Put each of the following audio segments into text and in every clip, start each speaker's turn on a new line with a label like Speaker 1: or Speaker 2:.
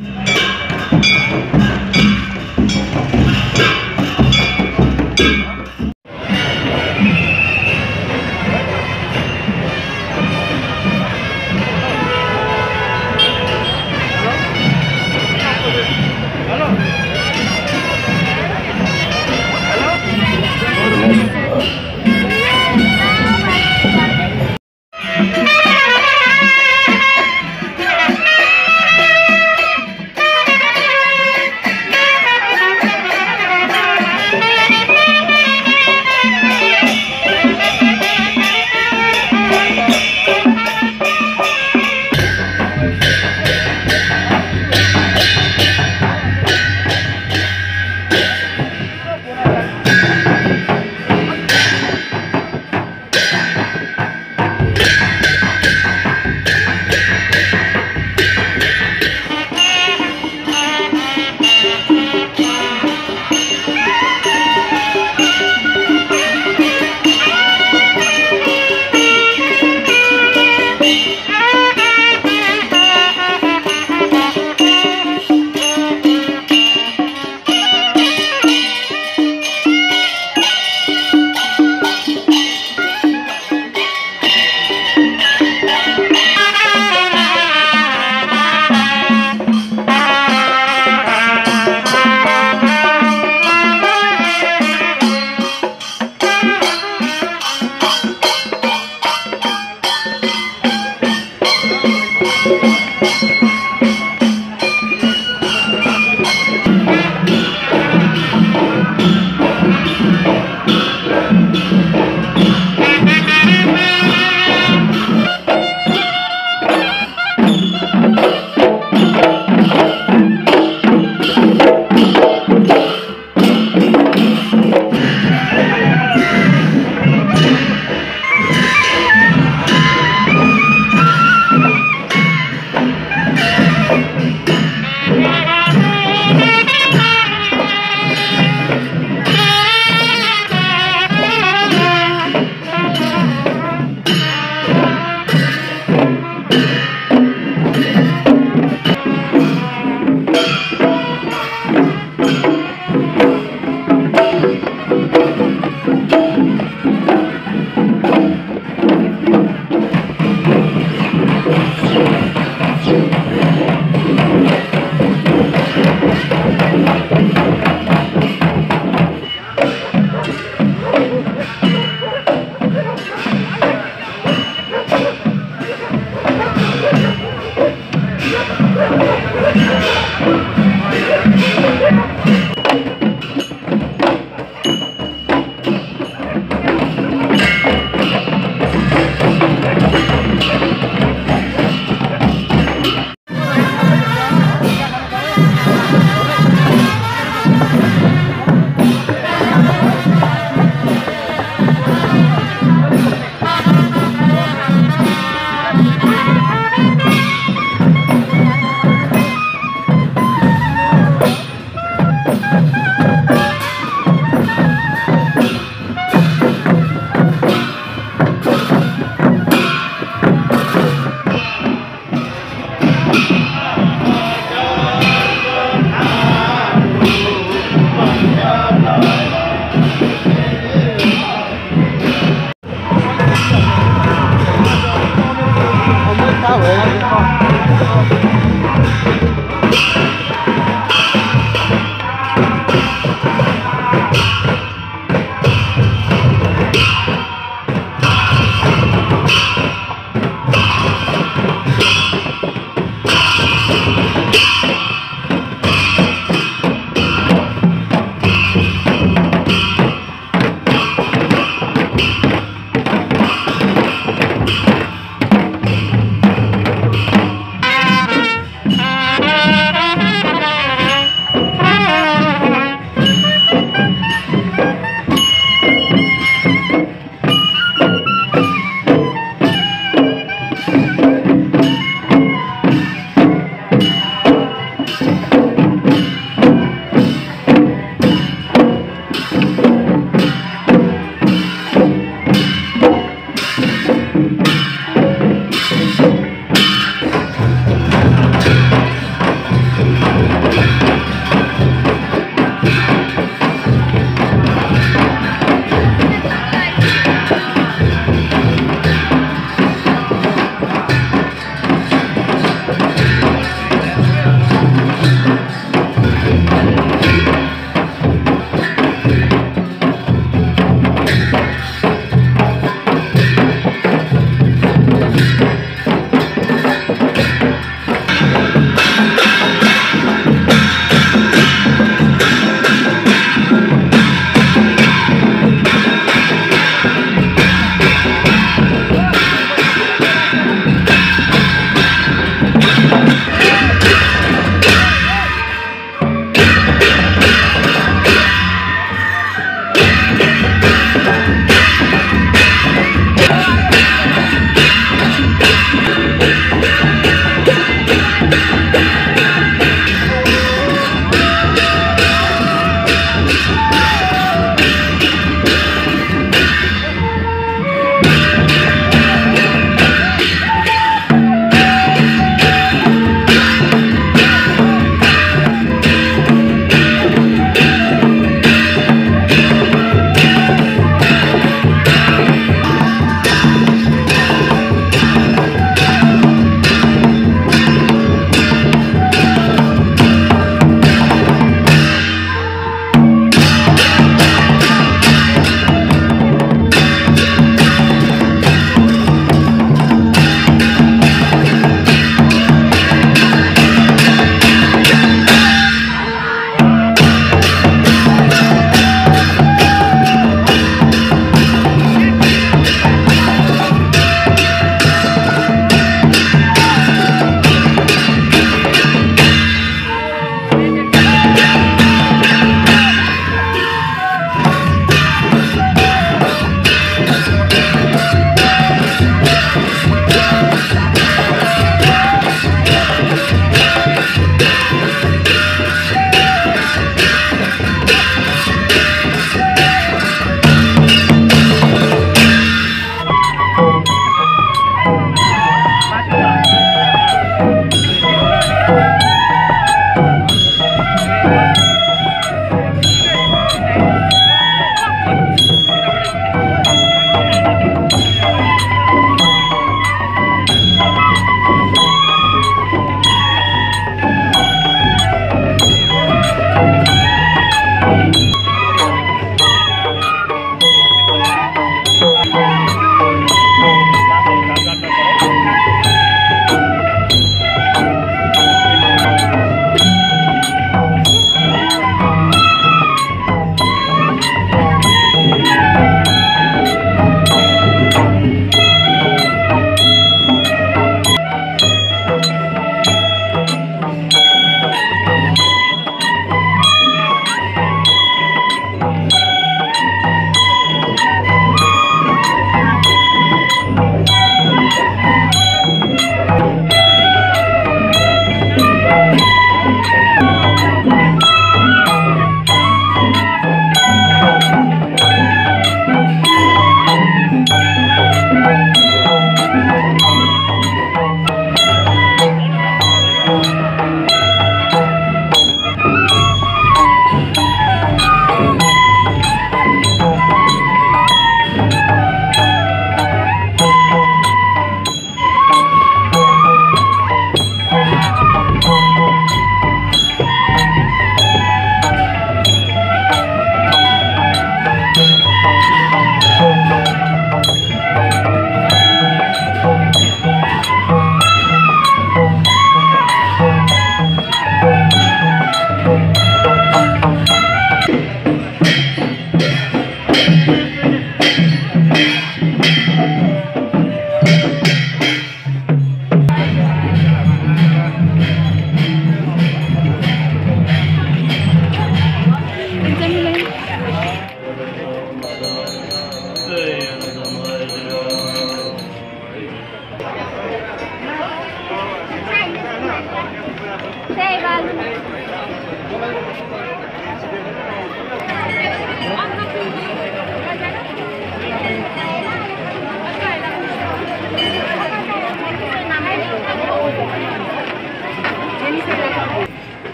Speaker 1: you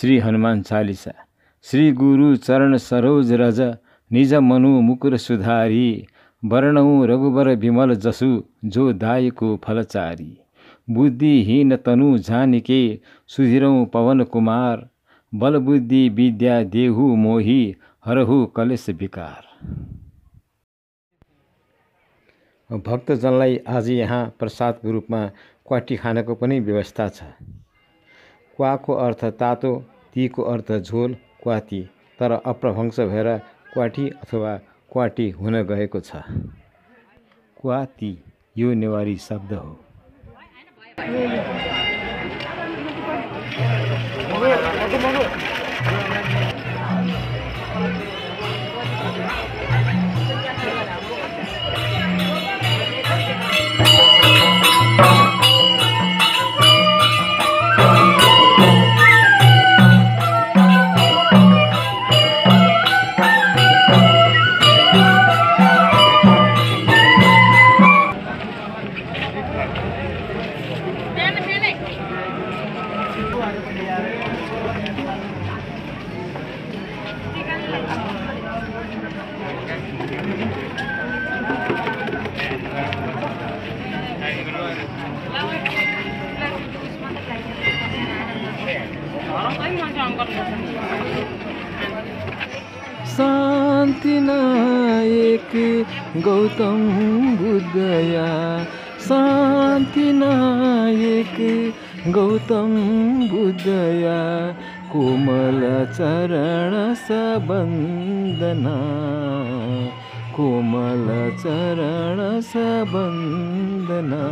Speaker 1: Shri Hanuman Chalisa Shri गुरु चरण सरोज रज निज मनु मुकुर सुधारी वर्णौ रघुबर विमल जसु जो दायको फलचारी बुद्धिहीन तनु जानिके सुधिरौँ पवन कुमार बलबुद्धि विद्या देहु मोही हरहु कलेश विकार भक्तजनलाई आज यहाँ प्रसादको रूपमा क्वाटी खानको पनि व्यवस्था छ क्वाको अर्थ तातो तीको अर्थ झोल क्वाती। तर अप्रभंश भएर क्वाटी अथवा क्वाटी हुन गएको छ। क्वाती यो नेवारी शब्द हो।
Speaker 2: शान्ति नायक गौतम बुद्धया। शान्ति नायक गौतम बुद्धया। कोमल चरण सबन्दना कोमल चरण सबन्दना